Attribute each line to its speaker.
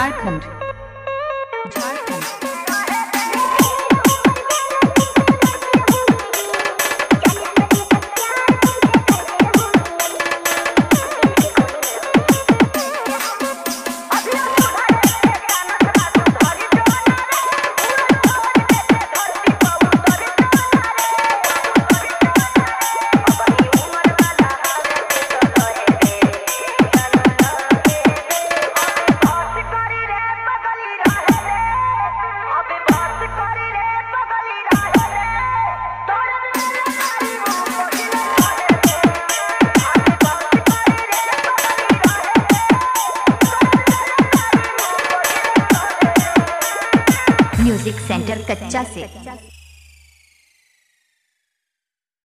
Speaker 1: Zeitpunkt. Zeitpunkt. Music centre कच्चा से।